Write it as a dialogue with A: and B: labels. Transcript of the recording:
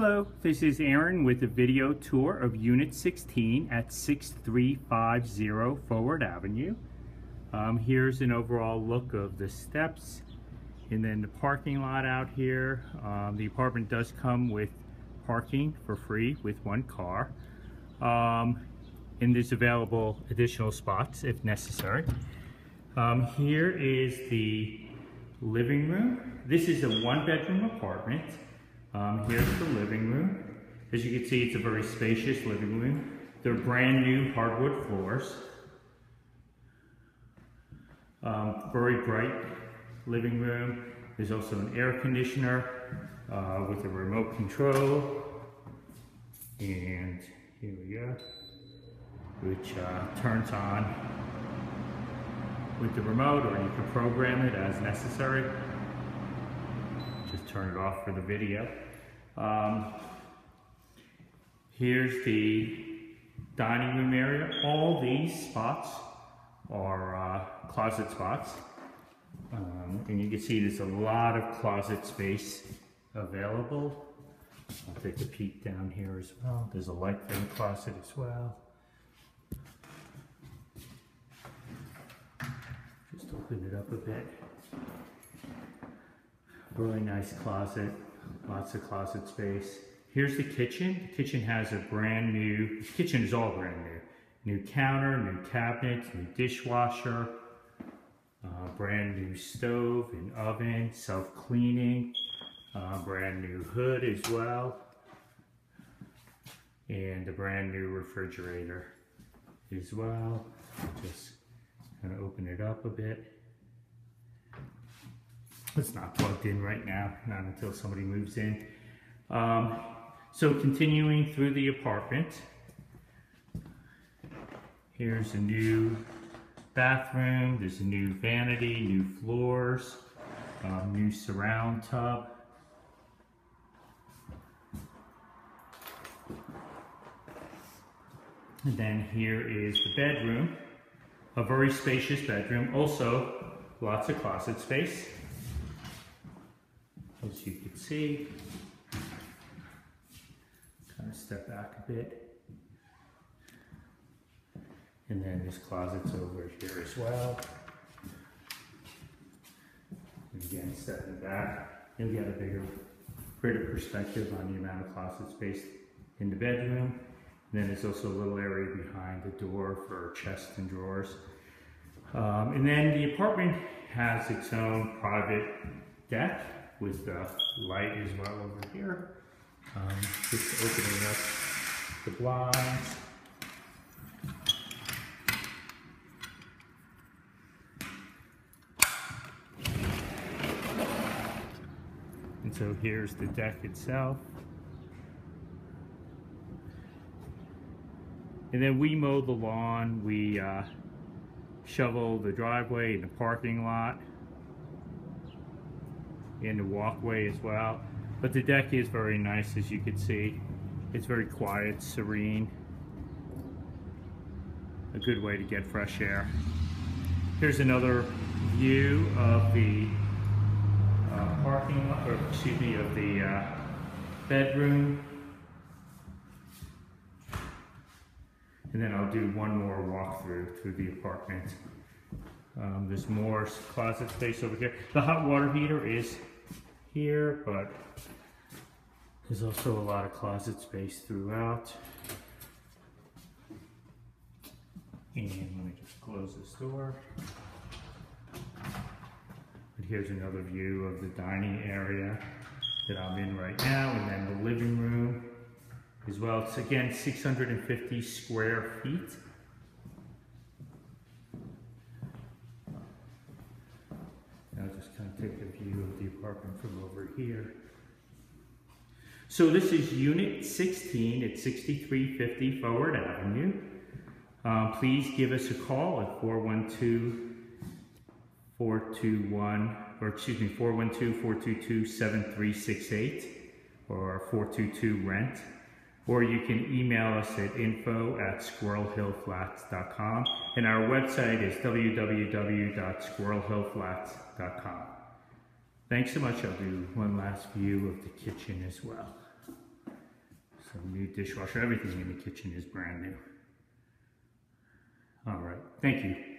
A: Hello, this is Aaron with a video tour of Unit 16 at 6350 Forward Avenue. Um, here's an overall look of the steps and then the parking lot out here. Um, the apartment does come with parking for free with one car. Um, and there's available additional spots if necessary. Um, here is the living room. This is a one bedroom apartment. Um, here's the living room. As you can see, it's a very spacious living room. They're brand new hardwood floors. Um, very bright living room. There's also an air conditioner uh, with a remote control. And here we go, which uh, turns on with the remote or you can program it as necessary just turn it off for the video. Um, here's the dining room area. All these spots are uh, closet spots. Um, and you can see there's a lot of closet space available. I'll take a peek down here as well. There's a light frame closet as well. Just open it up a bit. Really nice closet, lots of closet space. Here's the kitchen. The kitchen has a brand new, kitchen is all brand new. New counter, new cabinets, new dishwasher, uh, brand new stove and oven, self-cleaning, uh, brand new hood as well, and a brand new refrigerator as well. Just kind of open it up a bit. It's not plugged in right now, not until somebody moves in. Um, so continuing through the apartment, here's a new bathroom, there's a new vanity, new floors, um, new surround tub. And then here is the bedroom, a very spacious bedroom, also lots of closet space as you can see. Kind of step back a bit. And then this closet's over here as well. And again, stepping back, you'll get a bigger, greater perspective on the amount of closet space in the bedroom. And then there's also a little area behind the door for chests and drawers. Um, and then the apartment has its own private deck with the light as well over here. Um, just opening up the blinds. And so here's the deck itself. And then we mow the lawn, we uh, shovel the driveway and the parking lot in the walkway as well. But the deck is very nice as you can see. It's very quiet, serene. A good way to get fresh air. Here's another view of the uh, parking lot, or excuse me, of the uh, bedroom. And then I'll do one more walkthrough through the apartment. Um, there's more closet space over here. The hot water heater is here, but there's also a lot of closet space throughout. And let me just close this door. But here's another view of the dining area that I'm in right now, and then the living room as well. It's again 650 square feet. I'll just kind of take a of the apartment from over here. So this is Unit 16 at 6350 Forward Avenue. Um, please give us a call at 412-421, or excuse me, 412-422-7368 or 422-RENT. Or you can email us at info at squirrelhillflats.com. And our website is www.squirrelhillflats.com. Thanks so much. I'll do one last view of the kitchen as well. So new dishwasher, everything in the kitchen is brand new. All right, thank you.